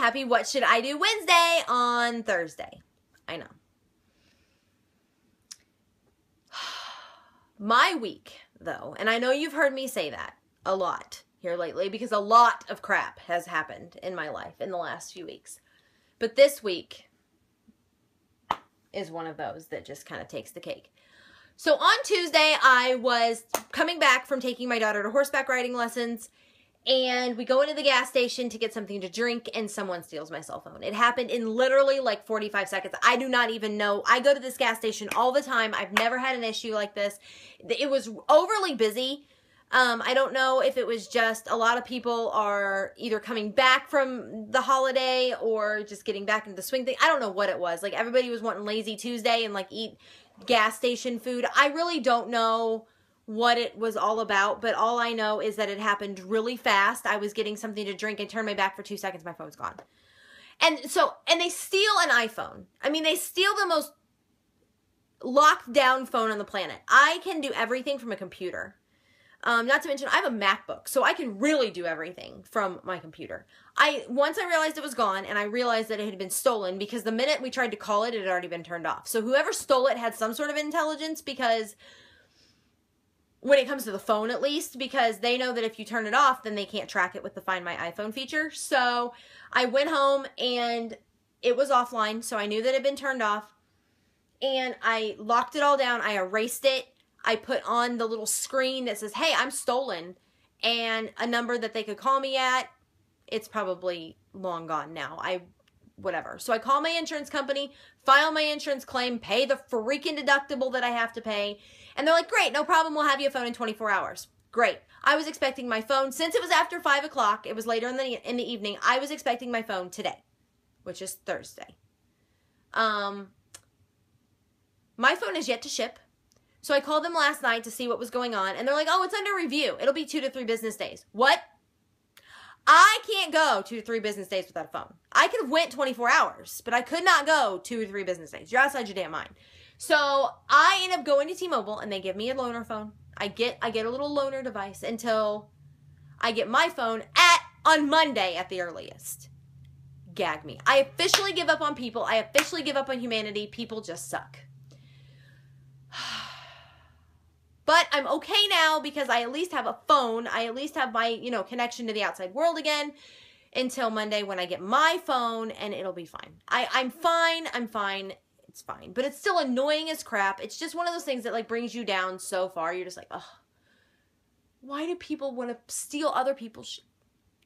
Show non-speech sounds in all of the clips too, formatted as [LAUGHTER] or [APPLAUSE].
Happy What Should I Do Wednesday on Thursday. I know. [SIGHS] My week, though, and I know you've heard me say that a lot here lately because a lot of crap has happened in my life in the last few weeks. But this week is one of those that just kind of takes the cake. So on Tuesday, I was coming back from taking my daughter to horseback riding lessons and we go into the gas station to get something to drink and someone steals my cell phone. It happened in literally like 45 seconds. I do not even know. I go to this gas station all the time. I've never had an issue like this. It was overly busy. Um, I don't know if it was just a lot of people are either coming back from the holiday or just getting back into the swing thing. I don't know what it was. Like everybody was wanting lazy Tuesday and like eat gas station food. I really don't know what it was all about, but all I know is that it happened really fast. I was getting something to drink and turned my back for two seconds, my phone's gone. And so, and they steal an iPhone. I mean, they steal the most locked down phone on the planet. I can do everything from a computer. Um, not to mention, I have a MacBook, so I can really do everything from my computer. I once I realized it was gone, and I realized that it had been stolen because the minute we tried to call it, it had already been turned off. So whoever stole it had some sort of intelligence because when it comes to the phone at least because they know that if you turn it off then they can't track it with the find my iphone feature. So i went home and it was offline so i knew that it had been turned off. And i locked it all down. I erased it. I put on the little screen that says hey i'm stolen and a number that they could call me at it's probably long gone now. I whatever so i call my insurance company file my insurance claim pay the freaking deductible that i have to pay and they're like, great, no problem. We'll have you a phone in 24 hours. Great. I was expecting my phone since it was after five o'clock. It was later in the in the evening. I was expecting my phone today, which is Thursday. Um, my phone is yet to ship. So I called them last night to see what was going on, and they're like, "Oh, it's under review. It'll be two to three business days." What? I can't go two to three business days without a phone. I could have went 24 hours, but I could not go two or three business days. You're outside your damn mind. So I end up going to T-Mobile and they give me a loaner phone. I get I get a little loaner device until I get my phone at on Monday at the earliest. Gag me. I officially give up on people. I officially give up on humanity. People just suck. [SIGHS] But I'm okay now because I at least have a phone. I at least have my, you know, connection to the outside world again until Monday when I get my phone and it'll be fine. I, I'm fine. I'm fine it's fine. But it's still annoying as crap. It's just one of those things that like brings you down so far. You're just like, oh, Why do people want to steal other people's?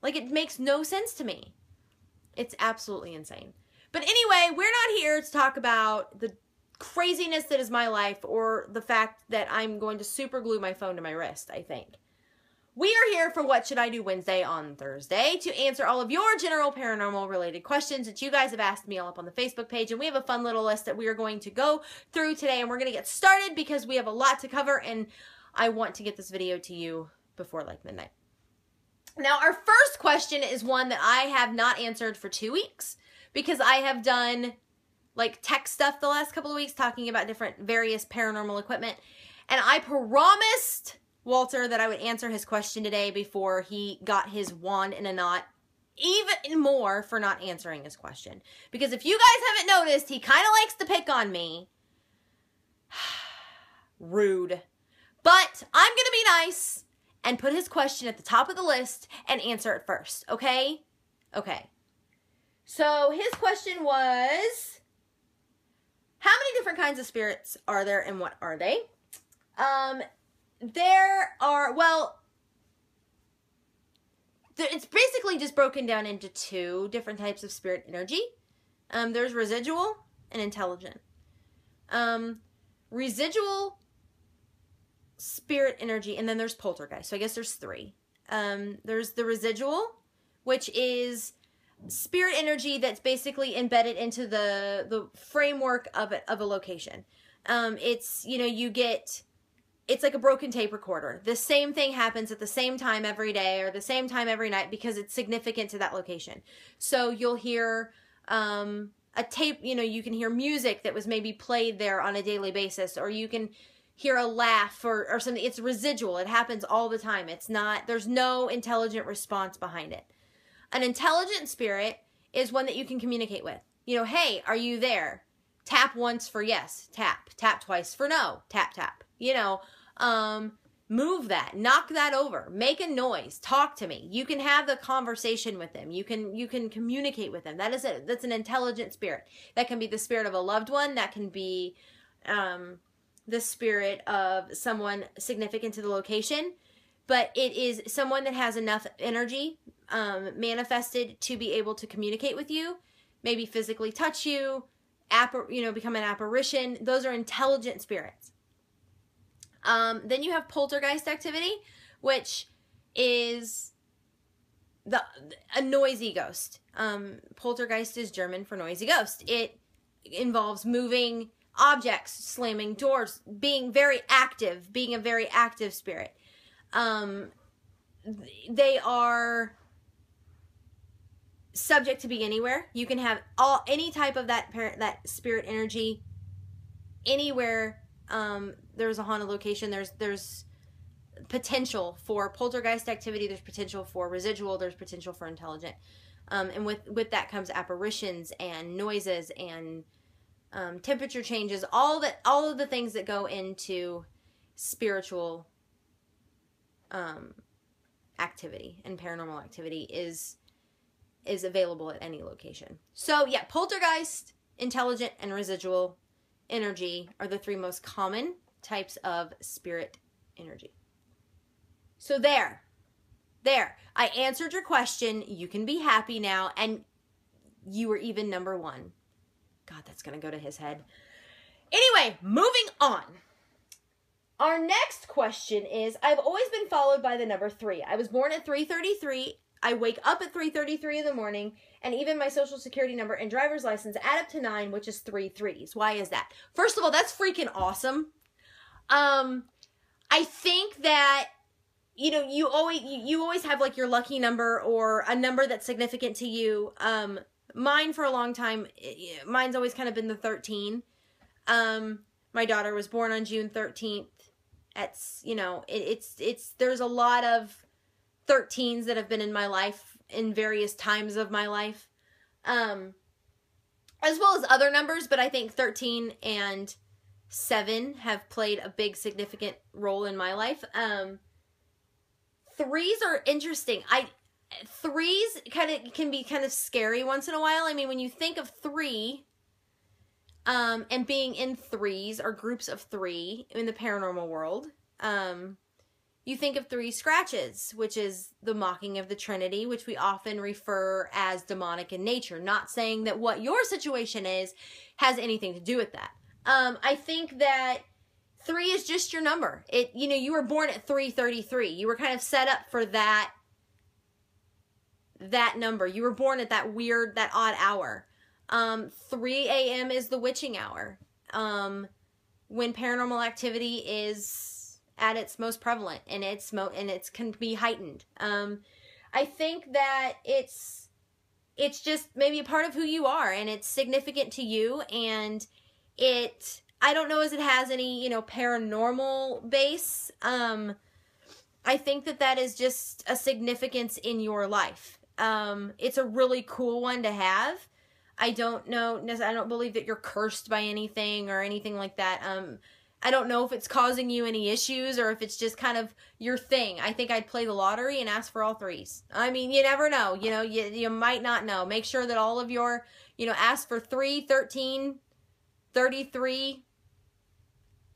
Like it makes no sense to me. It's absolutely insane. But anyway, we're not here to talk about the craziness that is my life or the fact that I'm going to super glue my phone to my wrist, I think. We are here for What Should I Do Wednesday on Thursday to answer all of your general paranormal related questions that you guys have asked me all up on the Facebook page. And we have a fun little list that we are going to go through today. And we're going to get started because we have a lot to cover. And I want to get this video to you before like midnight. Now, our first question is one that I have not answered for two weeks because I have done like tech stuff the last couple of weeks talking about different various paranormal equipment. And I promised Walter that I would answer his question today before he got his wand in a knot even more for not answering his question. Because if you guys haven't noticed, he kind of likes to pick on me. [SIGHS] Rude. But I'm going to be nice and put his question at the top of the list and answer it first, okay? Okay. So his question was How many different kinds of spirits are there and what are they? Um, there are well it's basically just broken down into two different types of spirit energy. Um, there's residual and intelligent. Um, residual spirit energy and then there's poltergeist. So i guess there's three. Um, there's the residual which is spirit energy that's basically embedded into the the framework of of a location um, it's you know you get it's like a broken tape recorder. The same thing happens at the same time every day or the same time every night because it's significant to that location. So you'll hear um, a tape, you know, you can hear music that was maybe played there on a daily basis, or you can hear a laugh or, or something. It's residual. It happens all the time. It's not, there's no intelligent response behind it. An intelligent spirit is one that you can communicate with. You know, hey, are you there? Tap once for yes, tap. Tap twice for no, tap, tap. You know, um, move that knock that over make a noise talk to me you can have the conversation with them you can you can communicate with them that is a that's an intelligent spirit that can be the spirit of a loved one that can be um the spirit of someone significant to the location but it is someone that has enough energy um, manifested to be able to communicate with you maybe physically touch you appar- you know become an apparition those are intelligent spirits um, then you have poltergeist activity, which is the a noisy ghost. Um, poltergeist is German for noisy ghost. It involves moving objects, slamming doors, being very active, being a very active spirit. Um, they are subject to be anywhere. You can have all any type of that parent that spirit energy anywhere um, there's a haunted location. There's there's potential for poltergeist activity. There's potential for residual. There's potential for intelligent. Um, and with with that comes apparitions and noises and um, temperature changes. All that all of the things that go into spiritual um, activity and paranormal activity is is available at any location. So yeah, poltergeist, intelligent, and residual energy are the three most common types of spirit energy. So there, there, I answered your question. You can be happy now, and you were even number one. God, that's going to go to his head. Anyway, moving on. Our next question is I've always been followed by the number 3. I was born at 3:33. I wake up at 3:33 in the morning and even my social security number and driver's license add up to 9, which is three threes. Why is that? First of all, that's freaking awesome. Um I think that you know, you always you, you always have like your lucky number or a number that's significant to you. Um mine for a long time mine's always kind of been the 13. Um my daughter was born on June 13th at you know it, it's it's there's a lot of 13s that have been in my life in various times of my life. Um as well as other numbers but i think 13 and 7 have played a big significant role in my life. Um threes are interesting. I threes kind of can be kind of scary once in a while. I mean when you think of 3 um, and being in threes or groups of three in the paranormal world, um, you think of three scratches, which is the mocking of the Trinity, which we often refer as demonic in nature. Not saying that what your situation is has anything to do with that. Um, I think that three is just your number. It, you know, you were born at 333. You were kind of set up for that, that number. You were born at that weird, that odd hour. Um, 3 a.m. is the witching hour. Um, when paranormal activity is at its most prevalent and it's mo- and it's can be heightened. Um, I think that it's it's just maybe a part of who you are and it's significant to you and it I don't know as it has any, you know, paranormal base. Um I think that that is just a significance in your life. Um it's a really cool one to have. I don't know I don't believe that you're cursed by anything or anything like that. Um I don't know if it's causing you any issues or if it's just kind of your thing. I think I'd play the lottery and ask for all threes. I mean, you never know. You know, you, you might not know. Make sure that all of your, you know, ask for 3, 13, 33,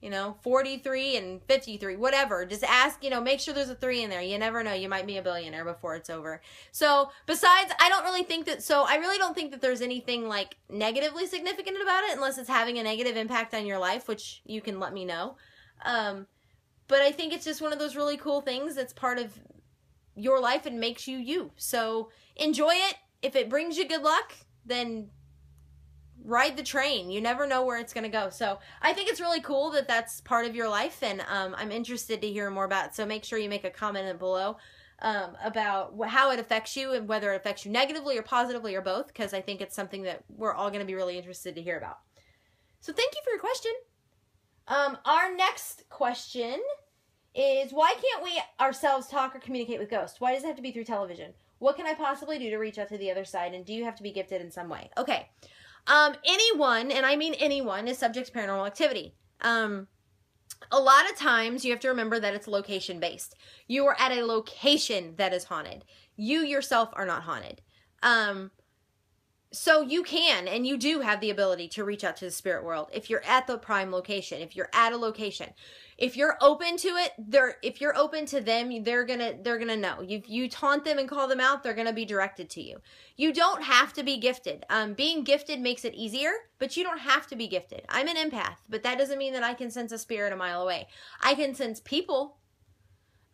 you know, 43 and 53, whatever. Just ask, you know, make sure there's a three in there. You never know. You might be a billionaire before it's over. So, besides, I don't really think that, so I really don't think that there's anything like negatively significant about it unless it's having a negative impact on your life, which you can let me know. Um, but I think it's just one of those really cool things that's part of your life and makes you you. So, enjoy it. If it brings you good luck, then ride the train. You never know where it's going to go. So I think it's really cool that that's part of your life, and um, I'm interested to hear more about it. So make sure you make a comment below um, about how it affects you and whether it affects you negatively or positively or both, because I think it's something that we're all going to be really interested to hear about. So thank you for your question. Um, our next question is why can't we ourselves talk or communicate with ghosts? Why does it have to be through television? What can I possibly do to reach out to the other side? And do you have to be gifted in some way? Okay. Um, anyone, and I mean anyone, is subject to paranormal activity. Um, a lot of times you have to remember that it's location based. You are at a location that is haunted. You yourself are not haunted. Um, so you can and you do have the ability to reach out to the spirit world if you're at the prime location, if you're at a location if you're open to it they're if you're open to them they're gonna they're gonna know. You you taunt them and call them out they're gonna be directed to you. You don't have to be gifted. Um, being gifted makes it easier but you don't have to be gifted. I'm an empath but that doesn't mean that i can sense a spirit a mile away. I can sense people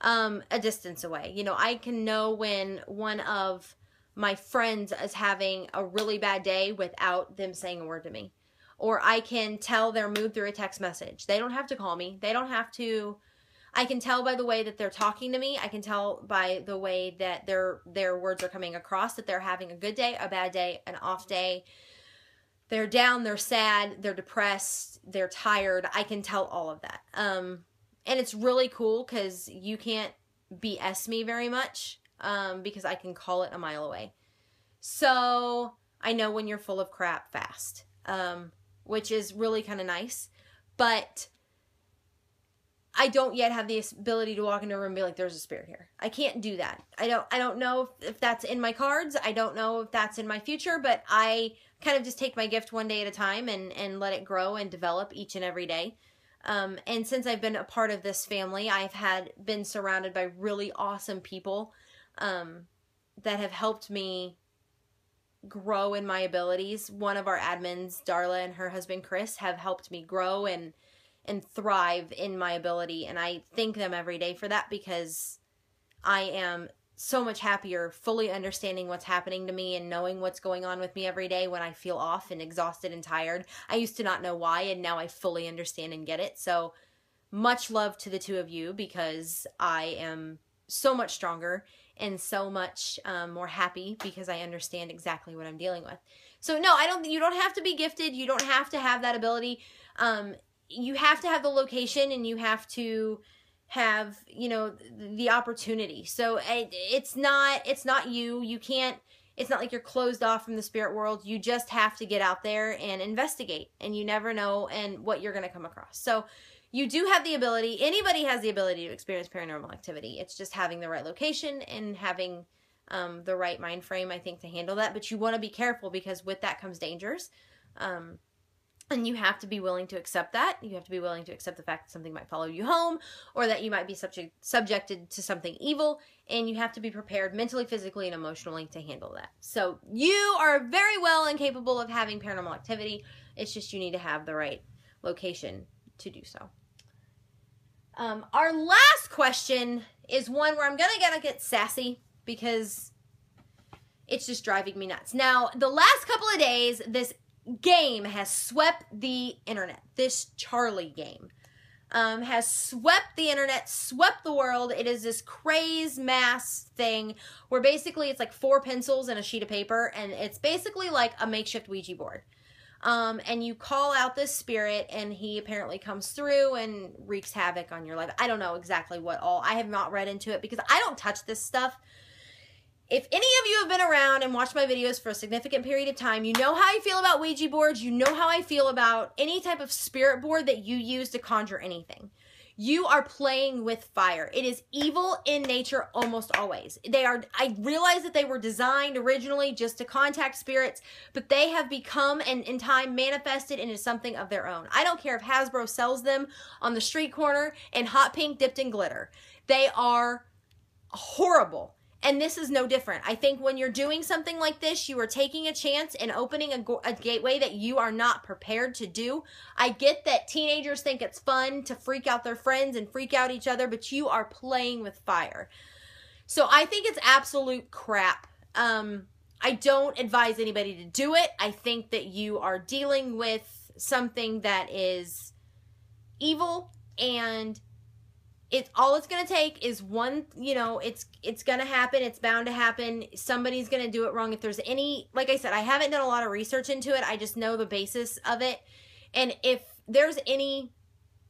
um, a distance away. You know i can know when one of my friends is having a really bad day without them saying a word to me or I can tell their mood through a text message. They don't have to call me. They don't have to I can tell by the way that they're talking to me. I can tell by the way that their their words are coming across that they're having a good day, a bad day, an off day. They're down, they're sad, they're depressed, they're tired. I can tell all of that. Um and it's really cool cuz you can't BS me very much um because I can call it a mile away. So, I know when you're full of crap fast. Um which is really kind of nice. But I don't yet have the ability to walk into a room and be like, "There's a spirit here." I can't do that. I don't. I don't know if, if that's in my cards. I don't know if that's in my future. But I kind of just take my gift one day at a time and and let it grow and develop each and every day. Um, and since I've been a part of this family, I've had been surrounded by really awesome people um, that have helped me grow in my abilities. One of our admins, Darla, and her husband Chris have helped me grow and and thrive in my ability and I thank them every day for that because I am so much happier fully understanding what's happening to me and knowing what's going on with me every day when I feel off and exhausted and tired. I used to not know why and now I fully understand and get it. So much love to the two of you because I am so much stronger and so much um, more happy because I understand exactly what I'm dealing with. So no, I don't. You don't have to be gifted. You don't have to have that ability. Um, you have to have the location, and you have to have you know the opportunity. So it, it's not. It's not you. You can't. It's not like you're closed off from the spirit world. You just have to get out there and investigate, and you never know and what you're going to come across. So you do have the ability anybody has the ability to experience paranormal activity. It's just having the right location and having um, the right mind frame i think to handle that. But you want to be careful because with that comes dangers. Um, and you have to be willing to accept that. You have to be willing to accept the fact that something might follow you home or that you might be subject subjected to something evil. And you have to be prepared mentally physically and emotionally to handle that. So you are very well and capable of having paranormal activity. It's just you need to have the right location to do so um, our last question is one where I'm gonna gonna get sassy because it's just driving me nuts. Now, the last couple of days, this game has swept the internet. This Charlie game um, has swept the internet, swept the world. It is this craze mass thing where basically it's like four pencils and a sheet of paper, and it's basically like a makeshift Ouija board. Um, and you call out this spirit, and he apparently comes through and wreaks havoc on your life. I don't know exactly what all. I have not read into it because I don't touch this stuff. If any of you have been around and watched my videos for a significant period of time, you know how I feel about Ouija boards. You know how I feel about any type of spirit board that you use to conjure anything you are playing with fire. It is evil in nature almost always. They are I realize that they were designed originally just to contact spirits, but they have become and in time manifested into something of their own. I don't care if Hasbro sells them on the street corner in hot pink dipped in glitter. They are horrible. And this is no different. I think when you're doing something like this, you are taking a chance and opening a, a, gateway that you are not prepared to do. I get that teenagers think it's fun to freak out their friends and freak out each other, but you are playing with fire. So I think it's absolute crap. Um, I don't advise anybody to do it. I think that you are dealing with something that is evil and it all it's to take is one you know it's it's to happen it's bound to happen somebody's to do it wrong. If there's any like i said i haven't done a lot of research into it i just know the basis of it. And if there's any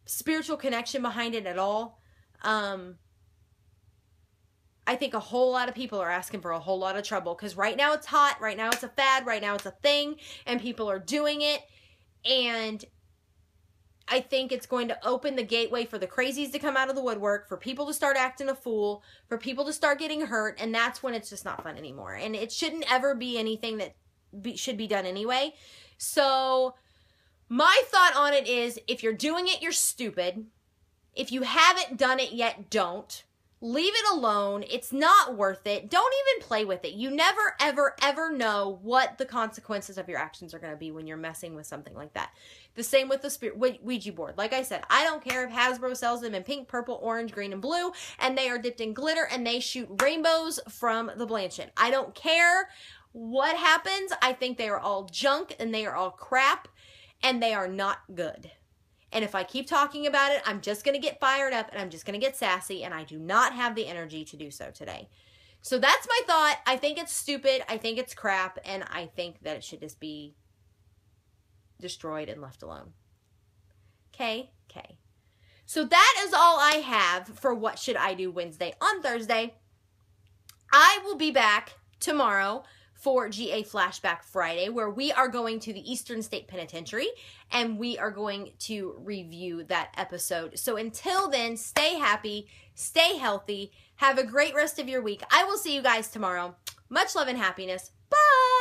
spiritual connection behind it at all um I think a whole lot of people are asking for a whole lot of trouble. Because right now it's hot, right now it's a fad, right now it's a thing, and people are doing it. And I think it's going to open the gateway for the crazies to come out of the woodwork, for people to start acting a fool, for people to start getting hurt, and that's when it's just not fun anymore. And it shouldn't ever be anything that be, should be done anyway. So, my thought on it is if you're doing it, you're stupid. If you haven't done it yet, don't. Leave it alone. It's not worth it. Don't even play with it. You never, ever, ever know what the consequences of your actions are going to be when you're messing with something like that. The same with the spirit Ouija board. Like I said, I don't care if Hasbro sells them in pink, purple, orange, green, and blue, and they are dipped in glitter and they shoot rainbows from the planchette. I don't care what happens. I think they are all junk and they are all crap and they are not good. And if I keep talking about it, I'm just going to get fired up and I'm just going to get sassy, and I do not have the energy to do so today. So that's my thought. I think it's stupid. I think it's crap. And I think that it should just be destroyed and left alone. Okay? Okay. So that is all I have for What Should I Do Wednesday on Thursday. I will be back tomorrow for GA Flashback Friday, where we are going to the Eastern State Penitentiary and we are going to review that episode. So until then, stay happy, stay healthy, have a great rest of your week. I will see you guys tomorrow. Much love and happiness. Bye.